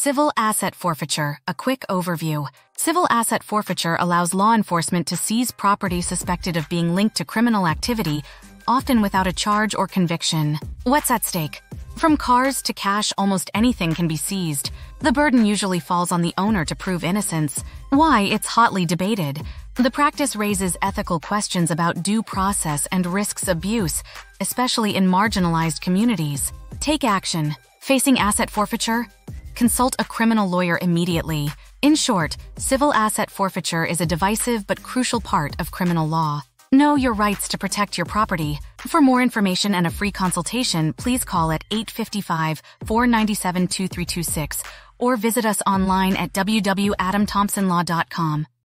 Civil asset forfeiture, a quick overview. Civil asset forfeiture allows law enforcement to seize property suspected of being linked to criminal activity, often without a charge or conviction. What's at stake? From cars to cash, almost anything can be seized. The burden usually falls on the owner to prove innocence. Why, it's hotly debated. The practice raises ethical questions about due process and risks abuse, especially in marginalized communities. Take action. Facing asset forfeiture? Consult a criminal lawyer immediately. In short, civil asset forfeiture is a divisive but crucial part of criminal law. Know your rights to protect your property. For more information and a free consultation, please call at 855 497 2326 or visit us online at www.adamthompsonlaw.com.